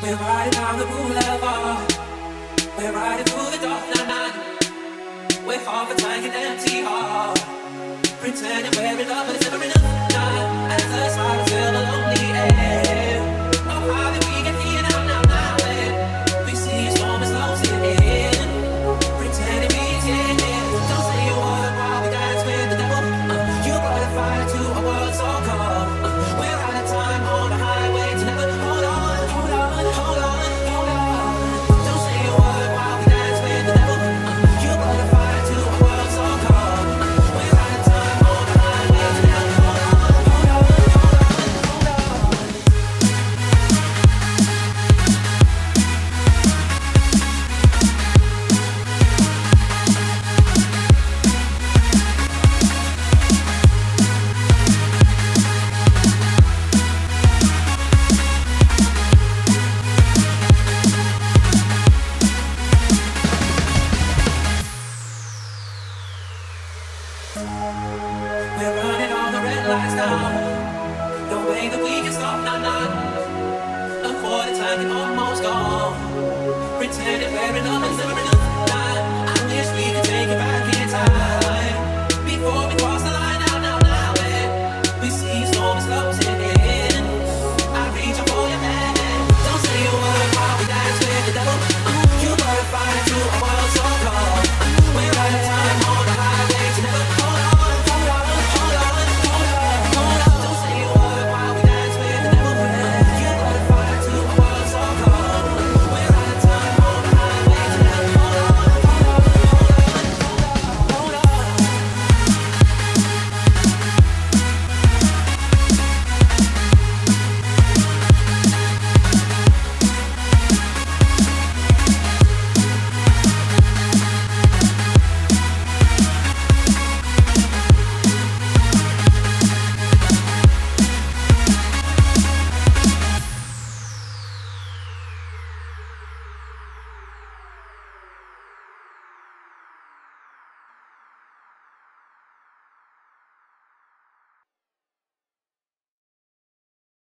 We're riding the. We're riding through the dark night. We're half a empty heart. Pretending we're in love, but it's never enough. The silence We're running all the red lights down. No way that we can stop, nah, nah. A quarter and almost gone. Pretending we're in love, enough.